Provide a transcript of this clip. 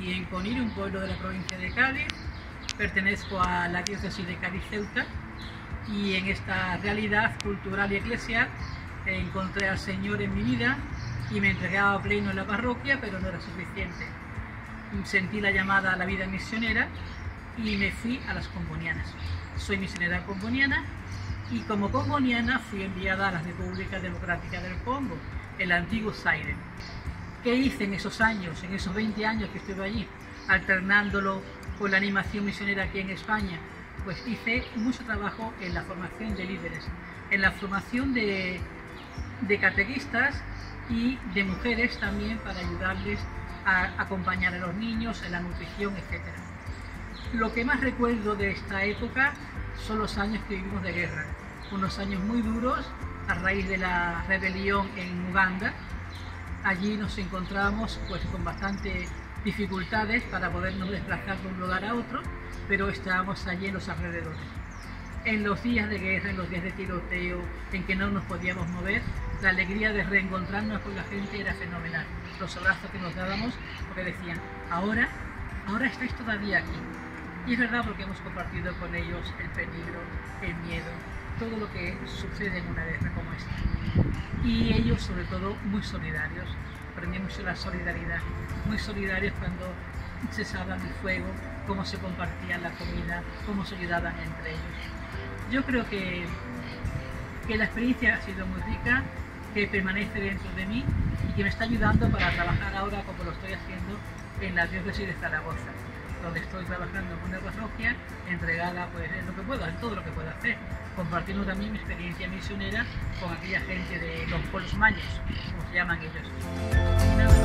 nací en Conil, un pueblo de la provincia de Cádiz, pertenezco a la diócesis de Cádiz-Ceuta y en esta realidad cultural y eclesial eh, encontré al Señor en mi vida y me entregaba pleno en la parroquia, pero no era suficiente. Sentí la llamada a la vida misionera y me fui a las Combonianas. Soy misionera comboniana y como comboniana fui enviada a las República Democrática del Congo, el antiguo Zaire. ¿Qué hice en esos años, en esos 20 años que estuve allí, alternándolo con la animación misionera aquí en España? Pues hice mucho trabajo en la formación de líderes, en la formación de, catequistas y de mujeres también para ayudarles a acompañar a los niños en la nutrición, etc. Lo que más recuerdo de esta época son los años que vivimos de guerra, unos años muy duros a raíz de la rebelión en Uganda. Allí nos encontramos pues con bastantes dificultades para podernos desplazar de un lugar a otro, pero estábamos allí en los alrededores en los días de guerra, en los días de tiroteo, en que no nos podíamos mover, la alegría de reencontrarnos con la gente era fenomenal. Los abrazos que nos dábamos, porque decían, ahora, ahora estáis todavía aquí. Y es verdad porque hemos compartido con ellos el peligro, el miedo, todo lo que sucede en una guerra como esta. Y ellos sobre todo muy solidarios, aprendí mucho la solidaridad, muy solidarios cuando cesaban el fuego, cómo se compartía la comida, cómo se ayudaban entre ellos. Yo creo que, que la experiencia ha sido muy rica, que permanece dentro de mí y que me está ayudando para trabajar ahora como lo estoy haciendo en la diócesis de Zaragoza, donde estoy trabajando con una parroquia entregada pues, en lo que puedo, en todo lo que puedo hacer, compartiendo también mi experiencia misionera con aquella gente de los pueblos mayos, como se llaman ellos.